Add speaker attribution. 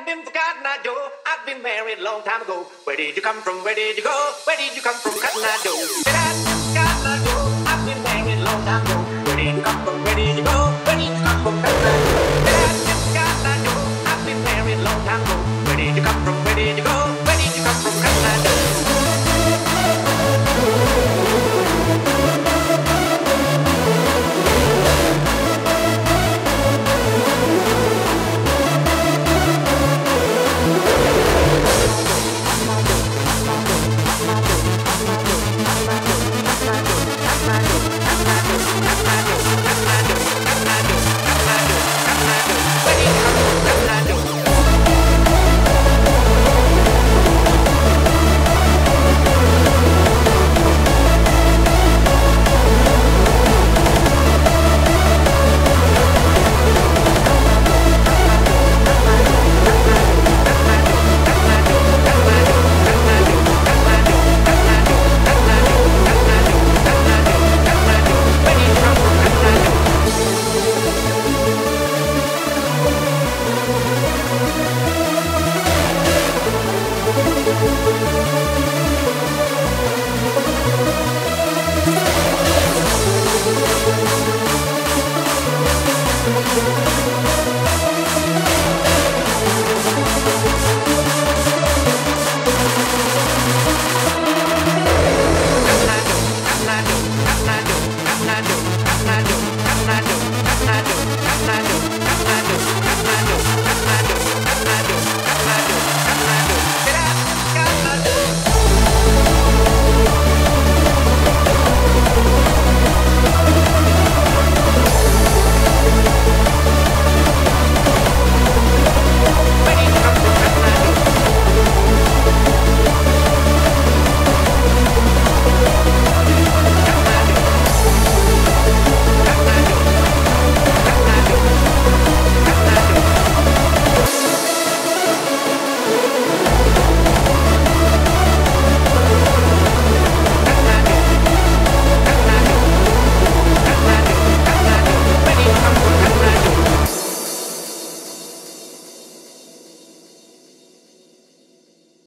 Speaker 1: hadn't been for Cotton Eye Joe, I've been married a long time ago. Where did you come from? Where did you go? Where did you come from, Cotton Eye Joe? Hadn't been for Cotton Eye Joe, I'd been married a long time ago. Where did you come from?